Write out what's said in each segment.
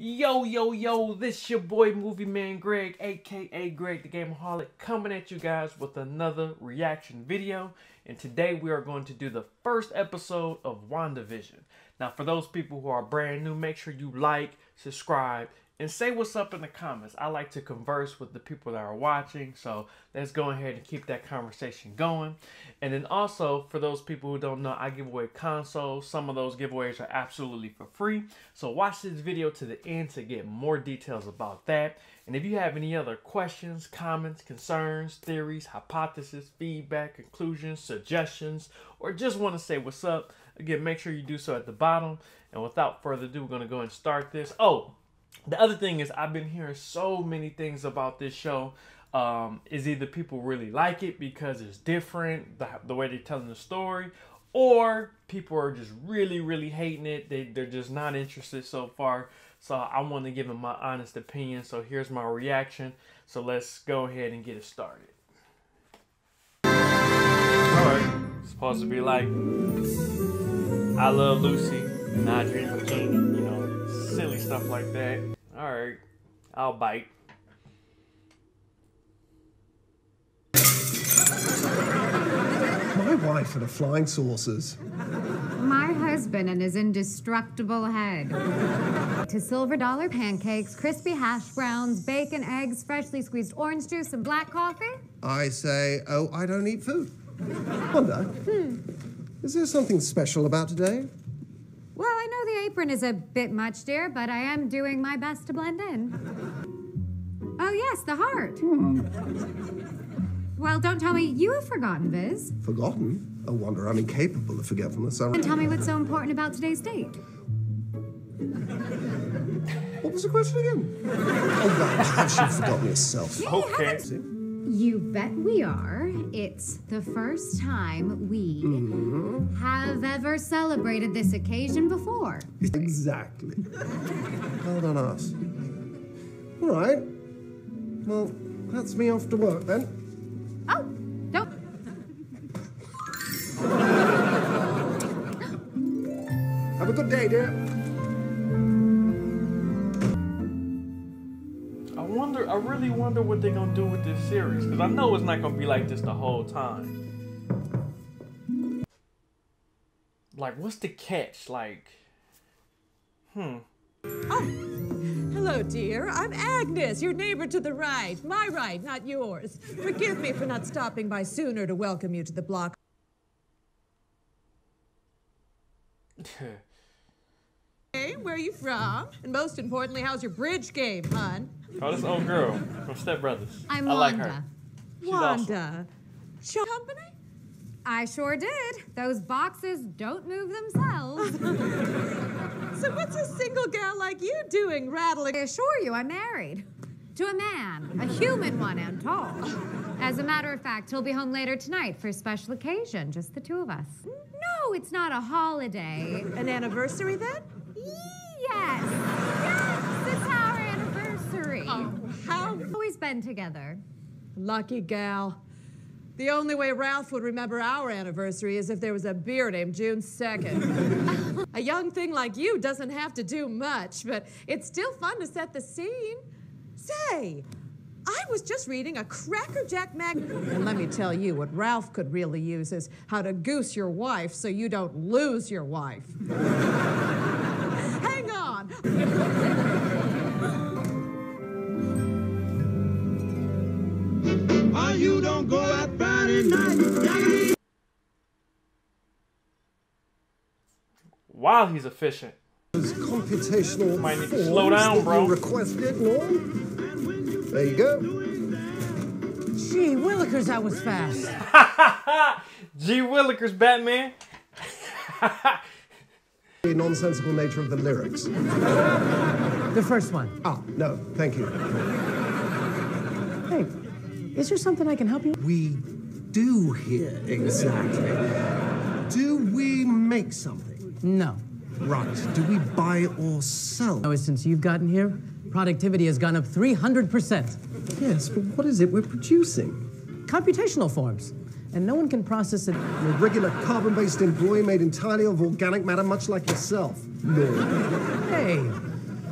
Yo, yo, yo, this your boy Movie Man Greg, aka Greg the Gameaholic, coming at you guys with another reaction video. And today we are going to do the first episode of WandaVision. Now, for those people who are brand new, make sure you like, subscribe, and say what's up in the comments. I like to converse with the people that are watching, so let's go ahead and keep that conversation going. And then also, for those people who don't know, I give away consoles. Some of those giveaways are absolutely for free. So watch this video to the end to get more details about that. And if you have any other questions, comments, concerns, theories, hypotheses, feedback, conclusions, suggestions, or just want to say what's up, again, make sure you do so at the bottom. And without further ado, we're going to go and start this. Oh, the other thing is I've been hearing so many things about this show. Um, is either people really like it because it's different, the, the way they're telling the story, or people are just really, really hating it. They, they're just not interested so far. So I want to give them my honest opinion. So here's my reaction. So let's go ahead and get it started. Alright, supposed to be like I Love Lucy and I Dream of know, silly stuff like that. Alright, I'll bite. My wife and her flying saucers. My husband and his indestructible head. to silver dollar pancakes, crispy hash browns, bacon, eggs, freshly squeezed orange juice, and black coffee. I say, oh, I don't eat food. Wanda, hmm. is there something special about today? Well, I know the apron is a bit much, dear, but I am doing my best to blend in. Oh, yes, the heart. Hmm. Well, don't tell me you have forgotten, Viz. Forgotten? Oh, Wanda I'm incapable of forgetfulness. I... And tell me what's so important about today's date. What was the question again? Oh, right, have she forgotten herself? Okay. You bet we are. It's the first time we mm-hmm. have ever celebrated this occasion before. Exactly. well done, us. All right. Well, that's me off to work then. Oh, don't. Have a good day, dear. Really wonder what they're gonna do with this series. Because I know it's not gonna be like this the whole time. Like, what's the catch? Like, hmm. Oh. Hello, dear. I'm Agnes, your neighbor to the right. My right, not yours. Forgive me for not stopping by sooner to welcome you to the block. Hey, where are you from? And most importantly, how's your bridge game, hon? oh, this old girl from Step Brothers. I'm I like Wanda. her. She's awesome. Wanda. Show company? I sure did. Those boxes don't move themselves. So what's a single gal like you doing rattling? I assure you, I'm married. To a man, a human one and tall. As a matter of fact, he'll be home later tonight for a special occasion, just the two of us. Mm-hmm. No, it's not a holiday. An anniversary then? Yes, yes, it's our anniversary. Oh, how we've Always been together. lucky gal. The only way Ralph would remember our anniversary is if there was a beer named June 2nd. a young thing like you doesn't have to do much, but it's still fun to set the scene. Say, I was just reading a Crackerjack mag. And let me tell you, what Ralph could really use is how to goose your wife so you don't lose your wife. Hang on. Why you don't go out Friday night? Wow, he's efficient. Computational Might need to slow down, bro. Requested, Norm. There you go. Gee, Willikers, that was fast. Gee Willikers, Batman. The nonsensical nature of the lyrics. The first one. Ah, no, thank you. Hey, is there something I can help you? We do here, exactly. Do we make something? No. Right. Do we buy or sell? No, since you've gotten here, productivity has gone up 300%. Yes, but what is it we're producing? Computational forms. And no one can process it. A regular carbon-based employee made entirely of organic matter, much like yourself. No. Hey,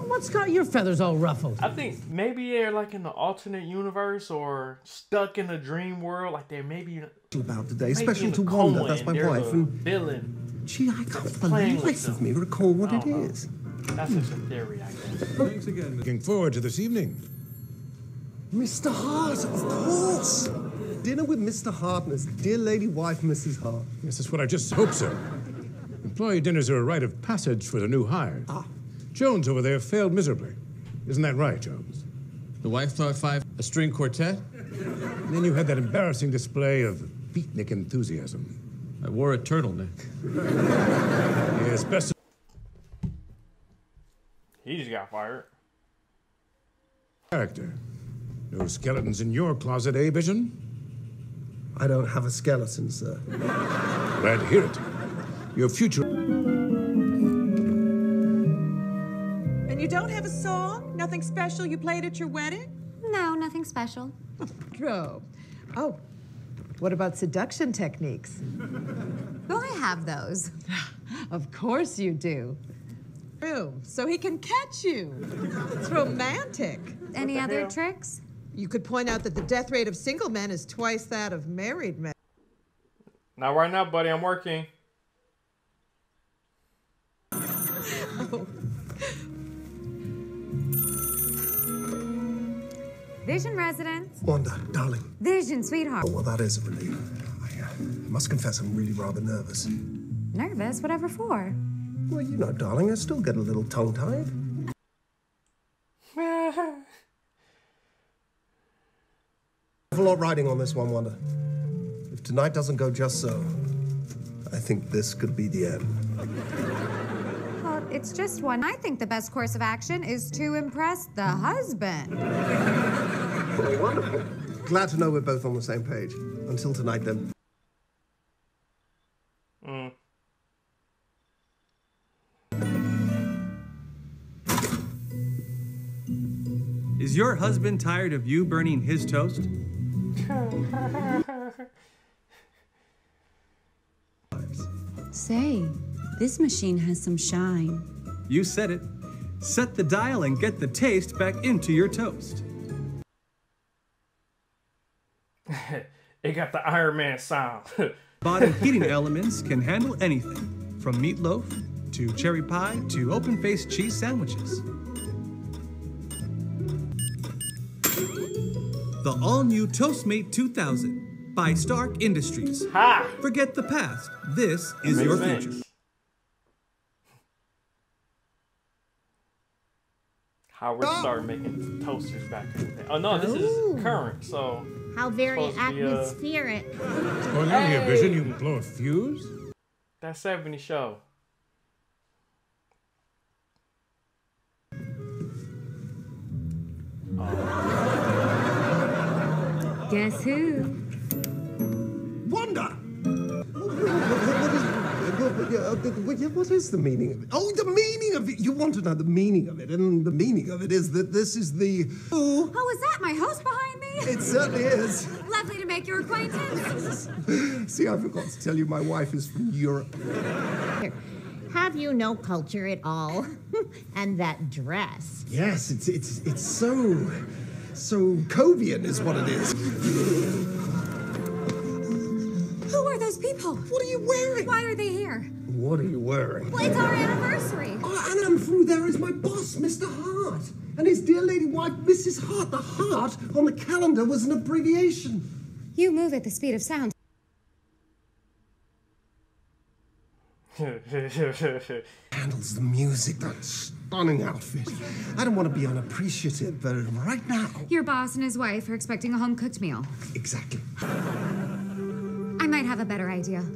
What's got your feathers all ruffled? I think maybe they're like in the alternate universe or stuck in a dream world. Like they're maybe About today, maybe special to a Wanda. That's my they're wife. the And villain. gee, I can't for the playing life of me recall what I it know. is. That's just a theory, I guess. Thanks again. Looking forward to this evening. Mr. Hart, of course. Dinner with Mr. Hart and his dear lady wife, Mrs. Hart. Yes, that's what I just hope so. Employee dinners are a rite of passage for the new hires. Ah. Jones over there failed miserably. Isn't that right, Jones? The wife thought five, a string quartet. And then you had that embarrassing display of beatnik enthusiasm. I wore a turtleneck. Yes, best He just got fired. character. No skeletons in your closet, eh, Vision? I don't have a skeleton, sir. Glad to hear it. Your future. And you don't have a song? Nothing special you played at your wedding? No, nothing special. Oh. Oh. What about seduction techniques? Oh, I have those. Of course you do. Boom. So he can catch you. It's romantic. Any other hell? tricks? You could point out that the death rate of single men is twice that of married men. Not right now, buddy. I'm working. Vision residence. Wanda, darling. Vision, sweetheart. Oh, well, that is a relief. I uh, must confess I'm really rather nervous. Nervous? Whatever for? Well, you know, darling, I still get a little tongue-tied. Have lot riding on this one, Wanda. If tonight doesn't go just so, I think this could be the end. Well, it's just one. I think the best course of action is to impress the husband. Well, wonderful. Glad to know we're both on the same page. Until tonight, then. Mm. Is your husband tired of you burning his toast? Say, this machine has some shine. You said it. Set the dial and get the taste back into your toast. It got the Iron Man sound. Bottom heating elements can handle anything from meatloaf to cherry pie to open faced cheese sandwiches. The all new Toastmate 2000 by Stark Industries. ha! Forget the past. This is Makes your sense. future. Howard started making toasters back in the day. Oh no, this is current, so How very Supposed be, uh, atmospheric. What's going on here, Vision? You blow a fuse? that 70 show. Guess who? Wanda! What is, what is the meaning of it? Oh, the meaning of it! You want to know the meaning of it, and the meaning of it is that this is the. Oh, Oh, is that my host behind me? it certainly is. Lovely to make your acquaintance. See, I forgot to tell you, my wife is from Europe. Here, Have you no culture at all? and that dress. Yes, it's it's it's so so Covian is what it is. Who are those people? What are you wearing? Why are they here? What are you wearing? Well, it's our anniversary. Oh, and I'm through there is my boss, Mr. Hart, and his dear lady wife, Mrs. Hart. The Hart on the calendar was an abbreviation. You move at the speed of sound. Handles the music, that stunning outfit. I don't want to be unappreciative, but right now, Your boss and his wife are expecting a home cooked meal. exactly. I might have a better idea. So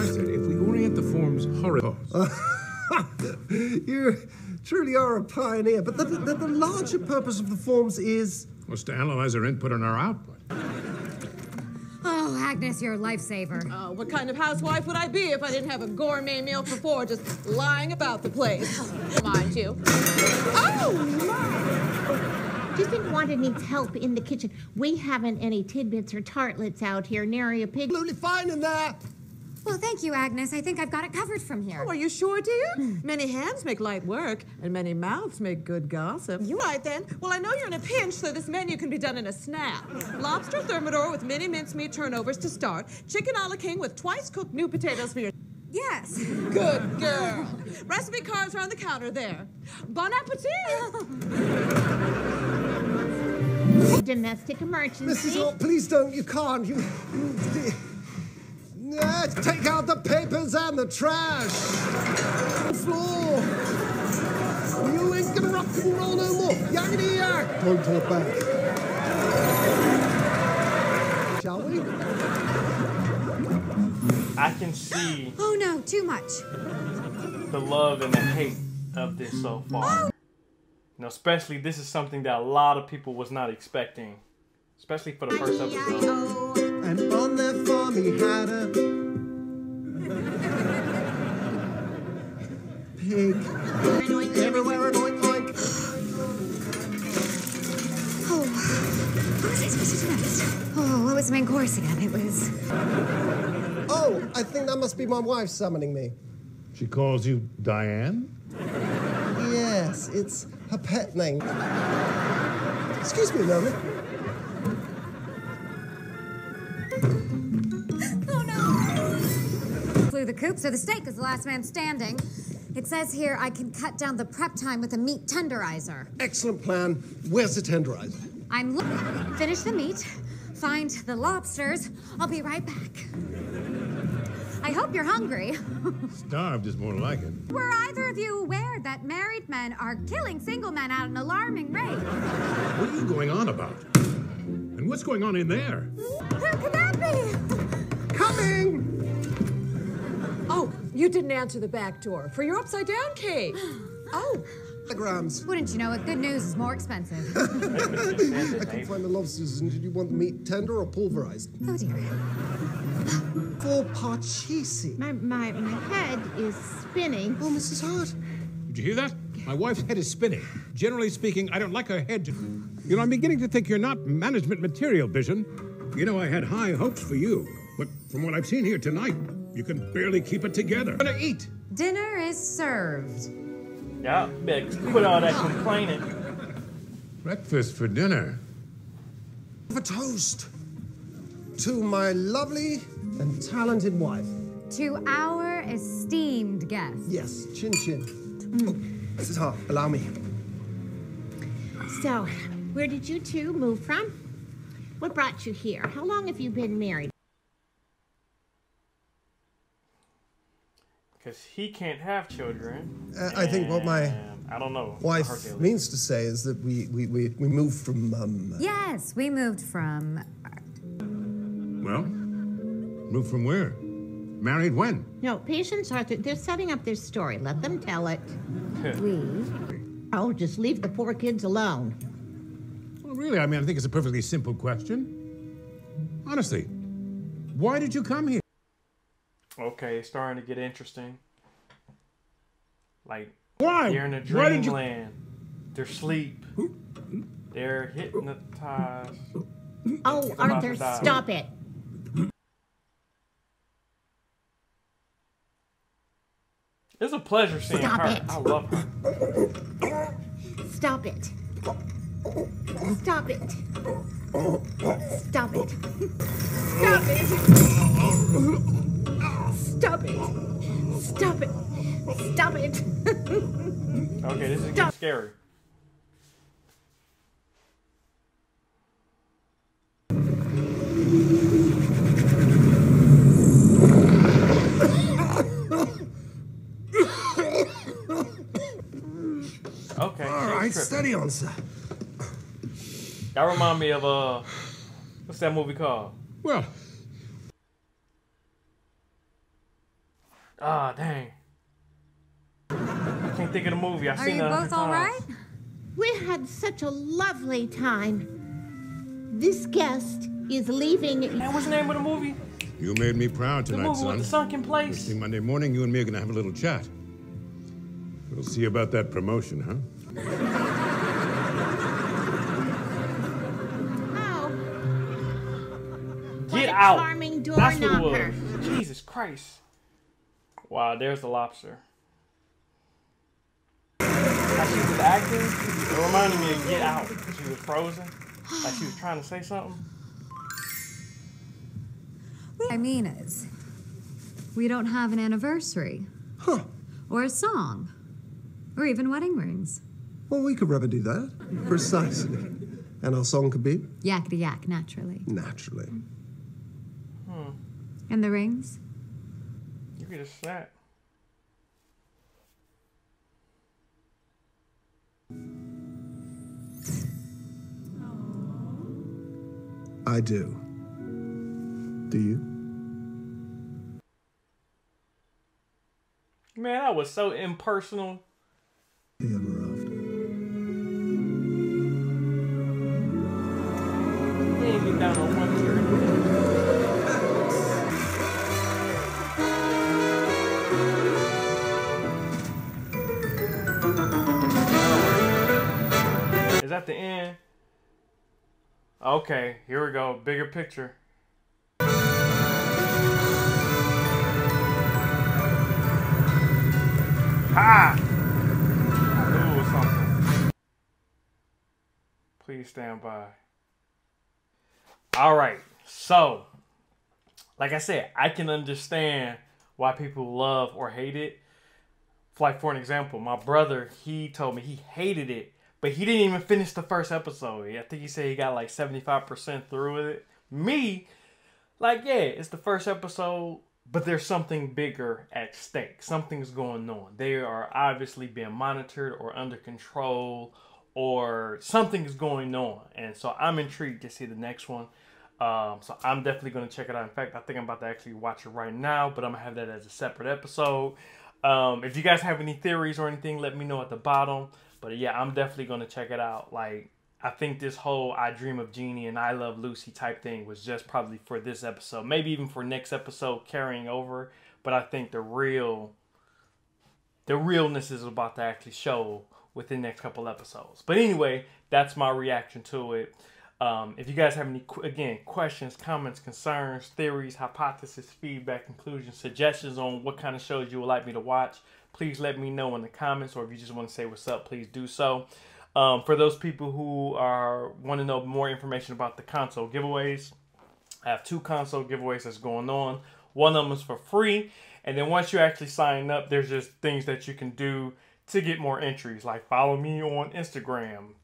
I said, if we orient the forms horror. You truly are a pioneer, but the, the, the larger purpose of the forms is. was to analyze our input and our output. Agnes, you're a lifesaver. Uh, what kind of housewife would I be if I didn't have a gourmet meal for four just lying about the place? Mind you. Oh, my! Do you think Wanda needs help in the kitchen? We haven't any tidbits or tartlets out here, nary a pig. Absolutely fine in there. Well, thank you, Agnes. I think I've got it covered from here. Oh, are you sure, dear? many hands make light work, and many mouths make good gossip. You right then. Well, I know you're in a pinch, so this menu can be done in a snap. Lobster thermidor with mini mincemeat turnovers to start. Chicken a la king with twice cooked new potatoes for your. Yes. Good girl. Recipe cards are on the counter there. Bon appetit. Domestic emergency. Mrs. Hart, please don't. You can't. You. Uh, take out the papers and the trash. Floor. You ain't gonna rock and roll no more. Yakety yak. Don't talk back. Shall we? I can see Oh no, too much. the love and the hate of this so far. You know, especially this is something that a lot of people was not expecting, especially for the first episode. And on he had a pig. Everywhere an oink oink. Oh. oh, what was I supposed to do next? Oh, what was the main course again? It was. Oh, I think that must be my wife summoning me. She calls you Diane? Yes, it's her pet name. Excuse me a moment. Flew the coop, so the steak is the last man standing. It says here I can cut down the prep time with a meat tenderizer. Excellent plan. Where's the tenderizer? I'm looking. Finish the meat, find the lobsters. I'll be right back. I hope you're hungry. Starved is more like it. Were either of you aware that married men are killing single men at an alarming rate? What are you going on about? And what's going on in there? Who could that be? Coming! You didn't answer the back door for your upside down cake. Oh, The Grams. Wouldn't you know it? Good news is more expensive. I couldn't find the lobsters. And did you want the meat tender or pulverized? Oh dear. For parchisi. My, my, my head is spinning. Oh, Mrs. Hart. Did you hear that? My wife's head is spinning. Generally speaking, I don't like her head. You know, I'm beginning to think you're not management material, Vision. You know, I had high hopes for you. But from what I've seen here tonight, you can barely keep it together. I'm Gonna eat. Dinner is served. Yeah, better quit all that complaining. Breakfast for dinner. Have a toast to my lovely and talented wife. To our esteemed guest. Yes, chin chin. Oh, Mrs. Hart, allow me. So, where did you two move from? What brought you here? How long have you been married? Because he can't have children. Uh, I think what my I don't know. wife I heard the other- means to say is that we we, we, we moved from um, Yes, we moved from. Well, moved from where? Married when? No, patients are, they're setting up their story. Let them tell it. we. Oh, just leave the poor kids alone. Well, really, I mean, I think it's a perfectly simple question. Honestly, why did you come here? Okay, it's starting to get interesting. Like Why? they're in a Why did you- dreamland. They're asleep. They're hypnotized. Oh, He's about Arthur, stop it. It's a pleasure seeing Stop her. it. I love her. Stop it. Stop it. Stop it. Stop it. Stop it. Stop it. Stop it. Okay, this is getting scary. Okay. All she's right, tripping. steady on, sir. That remind me of uh, what's that movie called? Well, Ah, dang. I can't think of the movie. I've Are seen you it a both hundred all times. right? We had such a lovely time. This guest is leaving. And what's the name of the movie? you made me proud tonight, The tonight, movie with son. the sunken place. See, Monday morning, you and me are gonna have a little chat. We'll see about that promotion, huh? Oh, Get out. charming door That's what it was. Jesus Christ. Wow, there's the lobster. How she was acting, it reminded me of Get Out. She was frozen. Like she was trying to say something. I mean is, we don't have an anniversary. Huh. Or a song. Or even wedding rings. Well, we could remedy that. Precisely. And our song could be? Yakety yak, naturally. Naturally. Hmm. And the rings? You could just I do. Do you? Man, that was so impersonal. Okay, here we go. Bigger picture. Ha! I knew it was something. Please stand by. All right. So, like I said, I can understand why people love or hate it. Like for an example, my brother, he told me he hated it, but he didn't even finish the first episode. I think he said he got like 75% through it. Me, like, yeah, it's the first episode, but there's something bigger at stake. Something's going on. They are obviously being monitored or under control, or something is going on. And so I'm intrigued to see the next one. Um, so I'm definitely going to check it out. In fact, I think I'm about to actually watch it right now, but I'm going to have that as a separate episode. Um, if you guys have any theories or anything, let me know at the bottom. But yeah, I'm definitely to check it out. Like, I think this whole I Dream of Jeannie and I Love Lucy type thing was just probably for this episode. Maybe even for next episode carrying over. But I think the real the realness is about to actually show within the next couple episodes. But anyway, that's my reaction to it. Um, if you guys have any, again, questions, comments, concerns, theories, hypotheses, feedback, conclusions, suggestions on what kind of shows you would like me to watch, please let me know in the comments. Or if you just want to say what's up, please do so. Um, for those people who are want to know more information about the console giveaways, I have two console giveaways that's going on. One of them is for free, and then once you actually sign up, there's just things that you can do to get more entries, like follow me on Instagram,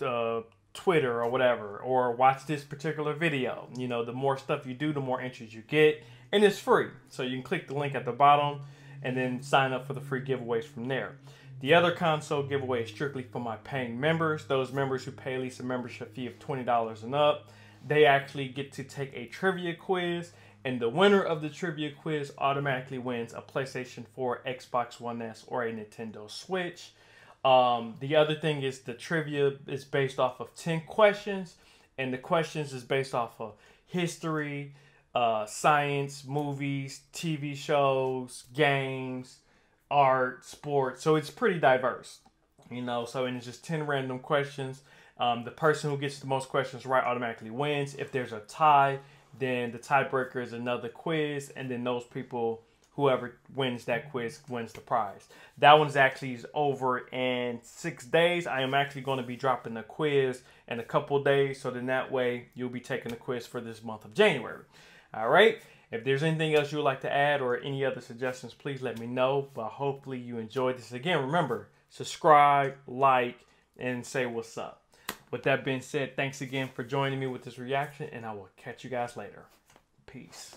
uh, Twitter, or whatever, or watch this particular video. You know, the more stuff you do, the more entries you get, and it's free. So you can click the link at the bottom and then sign up for the free giveaways from there. The other console giveaway is strictly for my paying members, those members who pay at least a membership fee of $20 and up. They actually get to take a trivia quiz, and the winner of the trivia quiz automatically wins a PlayStation 4, Xbox One S, or a Nintendo Switch. Um, the other thing is the trivia is based off of 10 questions, and the questions is based off of history, uh, science, movies, TV shows, games, art, sports. So it's pretty diverse, you know. So and it's just ten random questions. Um, the person who gets the most questions right automatically wins. If there's a tie, then the tiebreaker is another quiz, and then those people, whoever wins that quiz, wins the prize. That one's actually is over in six days. I am actually going to be dropping the quiz in a couple days, so then that way you'll be taking the quiz for this month of January. All right. If there's anything else you would like to add or any other suggestions, please let me know. But hopefully you enjoyed this. Again, remember, subscribe, like, and say what's up. With that being said, thanks again for joining me with this reaction, and I will catch you guys later. Peace.